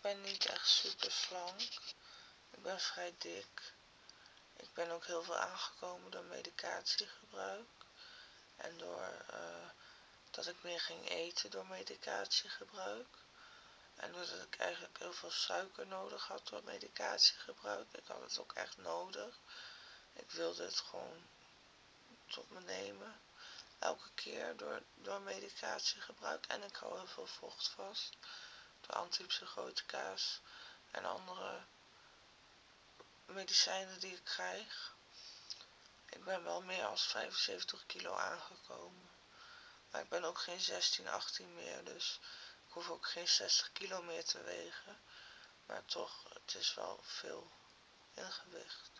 ben niet echt super slank. Ik ben vrij dik. Ik ben ook heel veel aangekomen door medicatiegebruik. En door uh, dat ik meer ging eten door medicatiegebruik. En doordat ik eigenlijk heel veel suiker nodig had door medicatiegebruik. Ik had het ook echt nodig. Ik wilde het gewoon tot me nemen. Elke keer door, door medicatiegebruik. En ik hou heel veel vocht vast. Antipsychotica's en andere medicijnen die ik krijg. Ik ben wel meer als 75 kilo aangekomen. Maar ik ben ook geen 16, 18 meer, dus ik hoef ook geen 60 kilo meer te wegen. Maar toch, het is wel veel in gewicht.